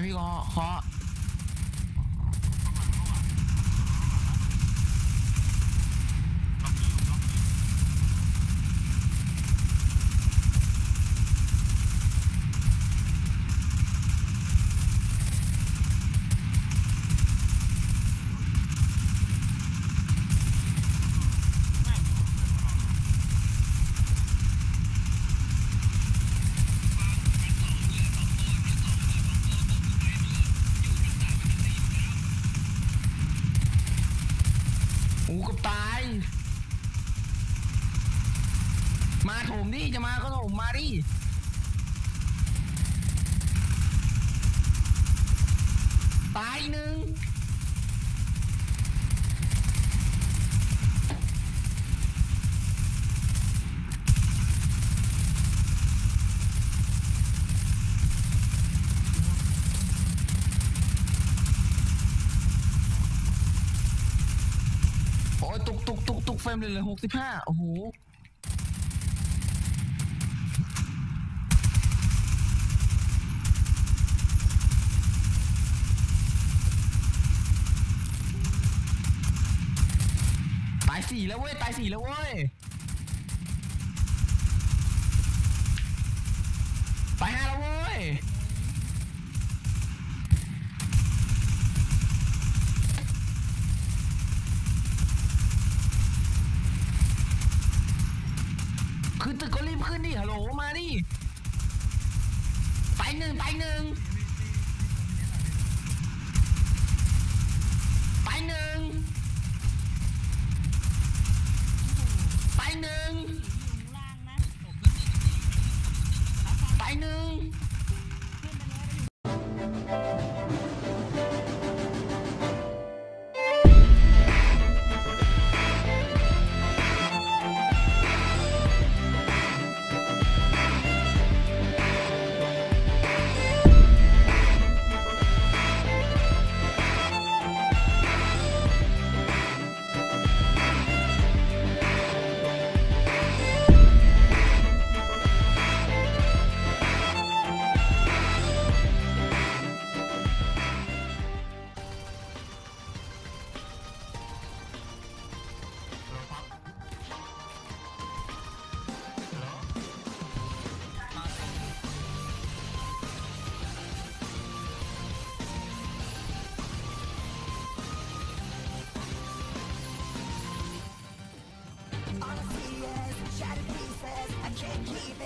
very hot, hot มาโถมดิจะมาก็โถมมาดิตายหนึ่ง โอ้ยตุกตุกตุกตุกเฟ รมเลยเลยหกสิบห้าโอ้โหตายสี่แล้วเว้ย ตายสี่แล้วเว้ย ตายห้าแล้วเว้ย ขึ้นตึกก็รีบขึ้นดิฮัลโหลมาดิไปหนึ่งไปหนึ่งไปหนึ่งไปหนึ่งไปหนึ่ง keep